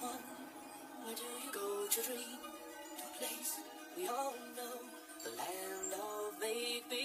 someone? Where do you go to dream? To a place we all know, the land of make.